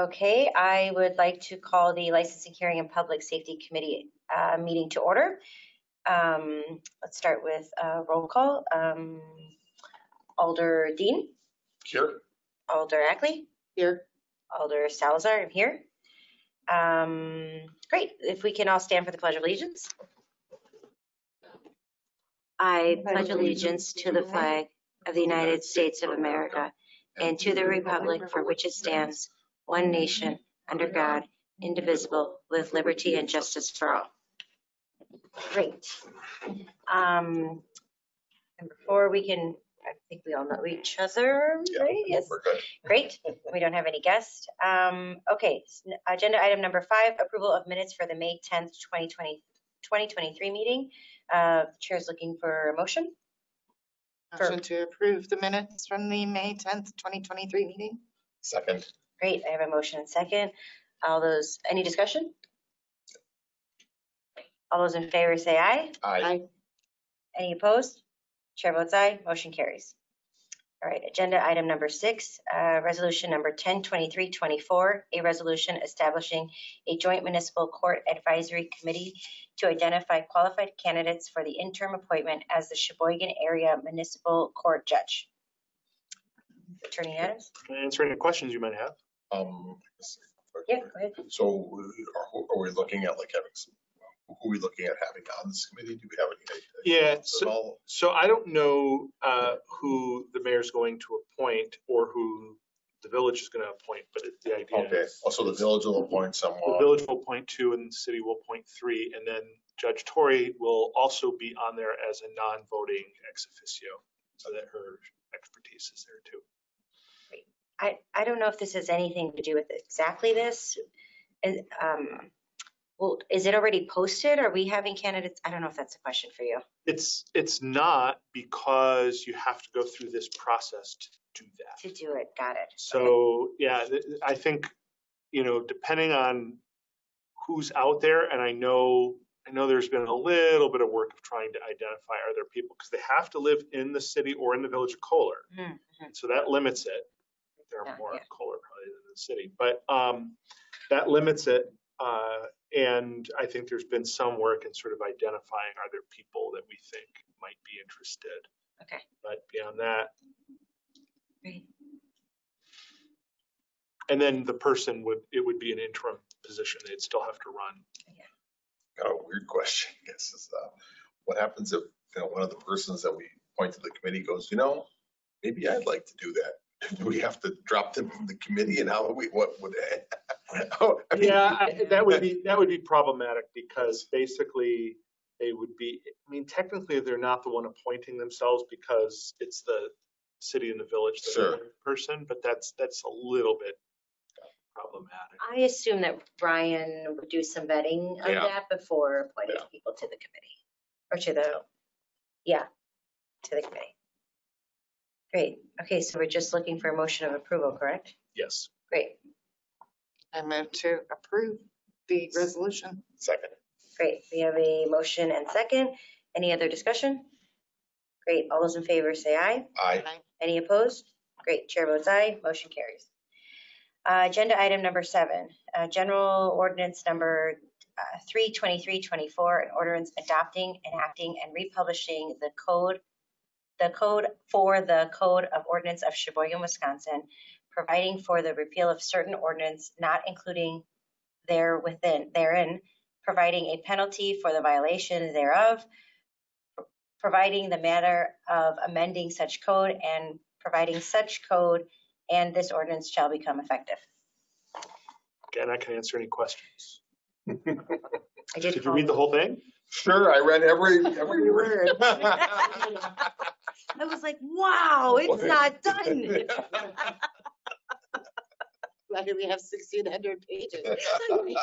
Okay, I would like to call the Licensing Hearing and Public Safety Committee uh, meeting to order. Um, Let's start with uh, roll call. Um, Alder Dean, Here. Alder Ackley, Here. Alder Salazar, I'm here. Um, Great, if we can all stand for the Pledge of Allegiance. I pledge allegiance to the flag of the United States of America and to the republic for which it stands, one nation, under God, indivisible, with liberty and justice for all. Great. Um, and before we can, I think we all know each other, Yeah, right? Yes. We're good. Great. We don't have any guests. Um, okay, agenda item number five, approval of minutes for the May 10th, 2020, 2023 meeting. Uh, Chair's looking for a motion. For- Motion to approve the minutes from the May 10th, 2023 meeting. Second. Great, I have a motion and second. All those, any discussion? All those in favor say aye. Aye. Any opposed? Chair votes aye, motion carries. All right, agenda item number six, uh, resolution number 102324, a resolution establishing a joint municipal court advisory committee to identify qualified candidates for the interim appointment as the Sheboygan Area Municipal Court Judge. Attorney Adams? Can answer any questions you might have? Um. Yeah, go ahead. So are, are we looking at like having some, who are we looking at having on this committee? Do we have any? Yeah, At so, all? so I don't know uh, who the mayor's going to appoint or who the village is going to appoint, but it- the idea Okay, is also the village will appoint someone. the someone. village will appoint two and the city will appoint three. And then Judge Torrey will also be on there as a non-voting ex officio so that her expertise is there too. I, I don't know if this has anything to do with exactly this. And, um, well, is it already posted? Are we having candidates? I don't know if that's a question for you. It's, it's not because you have to go through this process to do that. To do it, got it. So, yeah, I think, you know, depending on who's out there, and I know, I know there's been a little bit of work of trying to identify other people, because they have to live in the city or in the village of Kohler. Mhm, so that limits it. There Yeah, are more in yeah. Kohler probably than in the city, but um, that limits it. Uh, And I think there's been some work in sort of identifying are there people that we think might be interested. Okay. But beyond that, Great. And then the person would, it would be an interim position. They'd still have to run. Yeah. Got a weird question, I guess, is, uh, what happens if, you know, one of the persons that we point to the committee goes, you know, maybe I'd like to do that. Do we have to drop them from the committee and how would we, what would? Oh, I mean, Yeah, I- that would be, that would be problematic because basically they would be, I mean, technically they're not the one appointing themselves because it's the city and the village that Sure. the person, but that's, that's a little bit problematic. I assume that Brian would do some vetting of Yeah. that before appointing Yeah. people to the committee. Or to the, yeah, to the committee. Great. Okay, so we're just looking for a motion of approval, correct? Yes. Great, I move to approve the resolution. Second. great. We have a motion and second. Any other discussion? Great. All those in favor say aye. Aye. Any opposed? Great, chair votes aye, motion carries. Uh, Agenda item number seven, uh, general ordinance number uh, 32324, an ordinance adopting, enacting, and republishing the code, the code for the Code of Ordinance of Sheboygan, Wisconsin, providing for the repeal of certain ordinance not including there within, therein, providing a penalty for the violation thereof, providing the matter of amending such code and providing such code and this ordinance shall become effective. Again, I can answer any questions. I Did you read the whole thing? Sure, I read every, every word. I was like, wow, it's not done. Lucky we have 1,600 pages.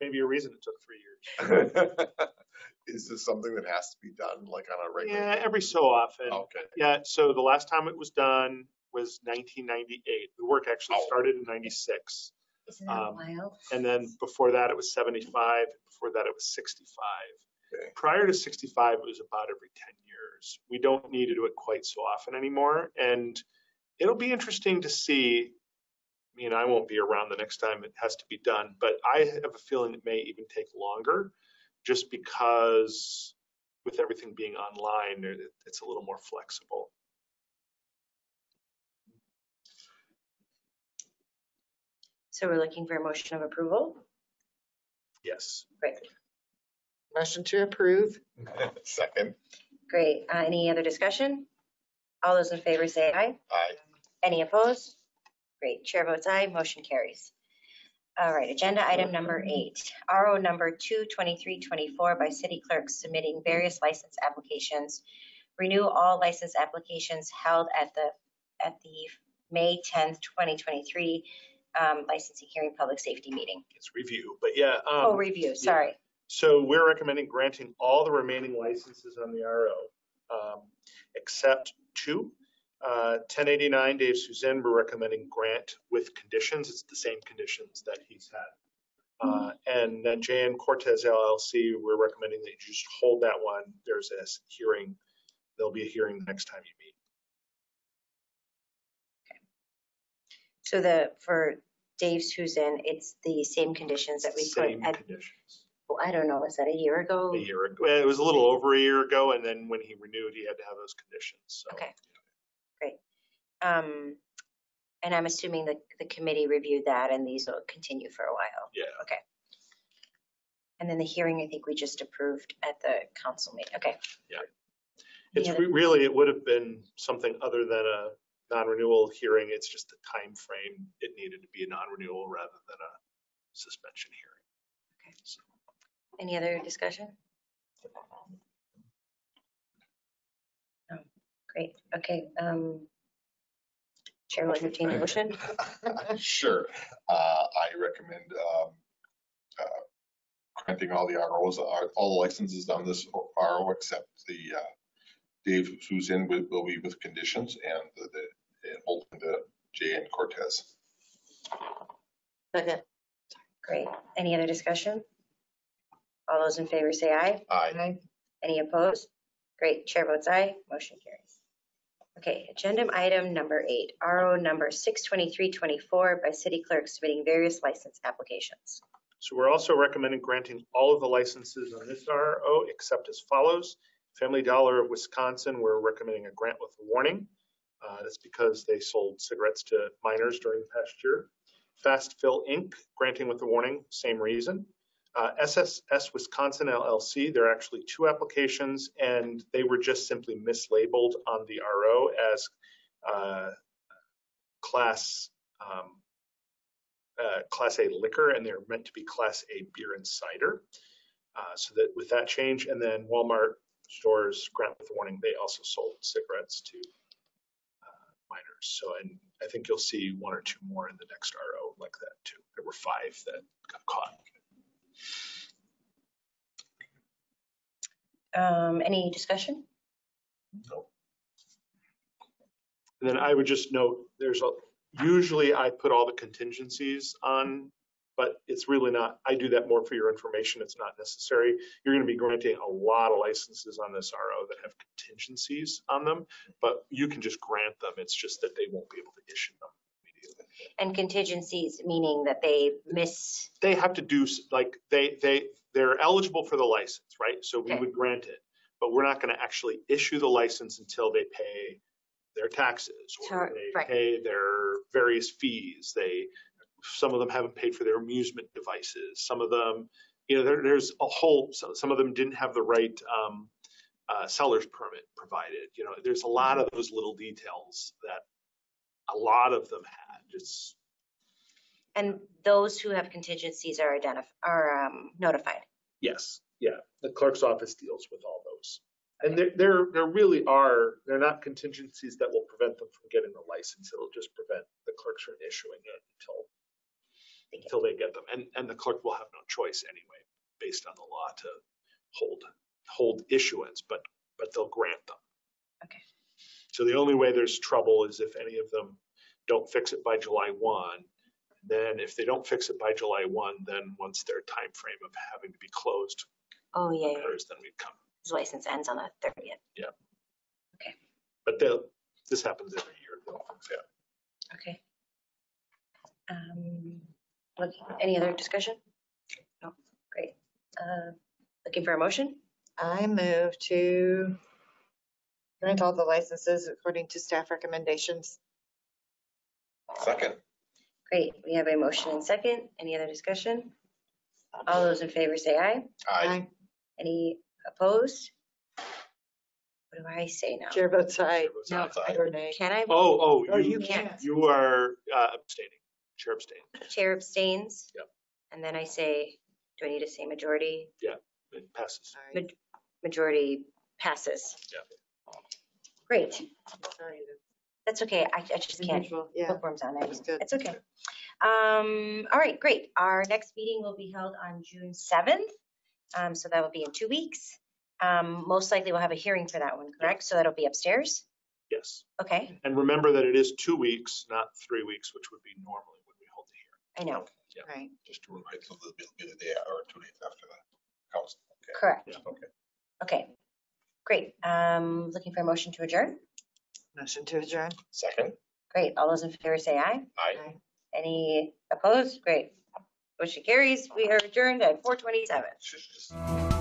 Maybe a reason it took three years. Is this something that has to be done like on a regular? Yeah, every so often. Okay, Yeah, so the last time it was done was 1998. The work actually Oh. started in 96. Isn't that Um, wild? And then before that, it was 75. Before that, it was 65. Okay. Prior to 65, it was about every 10 years. We don't need to do it quite so often anymore. And it'll be interesting to see I mean, I won't be around the next time it has to be done, but I have a feeling it may even take longer just because with everything being online, it's a little more flexible. So we're looking for a motion of approval. Yes. Great, Motion to approve. Second, great. Uh, Any other discussion? All those in favor say aye. aye. Any opposed? Great, chair votes aye, motion carries. All right, agenda item number eight, RO number 22324 by city clerks submitting various license applications. Renew all license applications held at the, at the May 10th, 2023 um, licensing hearing public safety meeting. It's review, but yeah. um, Oh, review, sorry. So we're recommending granting all the remaining licenses on the RO, um, except two. Uh, 1089 Dave Suzanne, we're recommending grant with conditions. It's the same conditions that he's had. Uh, And then JN Cortez LLC, we're recommending that you just hold that one. There's a hearing, there'll be a hearing next time you meet. So the, for Dave Susan, it's the same conditions that we put Same at, conditions. I don't know, was that a year ago? A year ago, it was a little over a year ago, and then when he renewed, he had to have those conditions, so. Okay. Um, and I'm assuming the, the committee reviewed that and these will continue for a while. Yeah. Okay. And then the hearing, I think we just approved at the council meeting. Okay. It's Yeah. re- really, it would have been something other than a non-renewal hearing. It's just the time frame. It needed to be a non-renewal rather than a suspension hearing. Okay. So, Any other discussion? Great. Okay. Um, Chair will entertain a motion. Sure. Uh, I recommend, um, uh, granting all the ROs, uh, all the licenses on this RO except the, uh, Dave Susan will, will be with conditions and the, the, and holding the J and Cortez. Second. Great. Any other discussion? All those in favor say aye. Aye. Any opposed? Great, chair votes aye, motion carries. Okay, agenda item number eight, RO number 62324 by city clerk submitting various license applications. So we're also recommending granting all of the licenses on this RO except as follows. Family Dollar of Wisconsin, we're recommending a grant with a warning. Uh, That's because they sold cigarettes to minors during the past year. Fast Fill Inc., granting with a warning, same reason. Uh, SSS Wisconsin LLC, there are actually two applications, and they were just simply mislabeled on the RO as uh, class um, uh, Class A liquor, and they're meant to be Class A beer and cider. Uh, So that with that change, and then Walmart stores, grant with warning, they also sold cigarettes to uh, minors. So, and I think you'll see one or two more in the next RO like that too. There were five that got caught. Um, Any discussion? No. And then I would just note, there's a, usually I put all the contingencies on, but it's really not, I do that more for your information. It's not necessary. You're going to be granting a lot of licenses on this RO that have contingencies on them, but you can just grant them. It's just that they won't be able to issue them immediately. And contingencies, meaning that they miss, They have to do, like, they, they, they're eligible for the license, right? So we Okay. would grant it, but we're not going to actually issue the license until they pay their taxes or Sure, they right. pay their various fees. They, some of them haven't paid for their amusement devices. Some of them, you know, there, there's a whole, so- some of them didn't have the right um, uh, seller's permit provided. You know, there's a lot of those little details that a lot of them had. It's, and those who have contingencies are identified, are um, notified. Yes, yeah, the clerk's office deals with all those. And there, there, there really are, they're not contingencies that will prevent them from getting the license. It'll just prevent the clerks from issuing it until, until they get them. And, and the clerk will have no choice anyway, based on the law to hold, hold issuance, but, but they'll grant them. Okay. So the only way there's trouble is if any of them don't fix it by July one. Then if they don't fix it by July one, then once their time frame of having to be closed Oh, yeah, yeah. occurs, then we'd come. his license ends on the 30th. But they'll, this happens every year. They'll fix it. Okay. Um, look- Any other discussion? No, great. Uh, Looking for a motion? I move to grant all the licenses according to staff recommendations. Second. Great, we have a motion and second. Any other discussion? All those in favor say aye. Aye. Any opposed? What do I say now? Chair votes aye. Chair votes No, aye. or nay. Can I? Oh, Oh, oh, you you, can't. you are uh, abstaining, chair abstaining. Chair abstains? Yep. And then I say, do I need to say majority? Yeah. It passes. Sorry. Ma- Majority passes. Yeah. Great, Sorry, that's okay. I, I just the can't individual, Yeah, bookworms on it. that good. It's okay. Um, all right, great. Our next meeting will be held on June seventh. Um, so that will be in two weeks. Um, most likely we'll have a hearing for that one, correct? So that'll be upstairs? Yes. Okay, And remember that it is two weeks, not three weeks, which would be normally when we hold the hearing. I know, Right. Just to remind, so there'll be be the day or two days after the council. Okay. correct. Okay. Okay, great. Um, looking for a motion to adjourn? Motion to adjourn. Second. Great. All those in favor say aye. Aye. Any opposed? Great. Motion carries. We are adjourned at four twenty-seven. Just- just-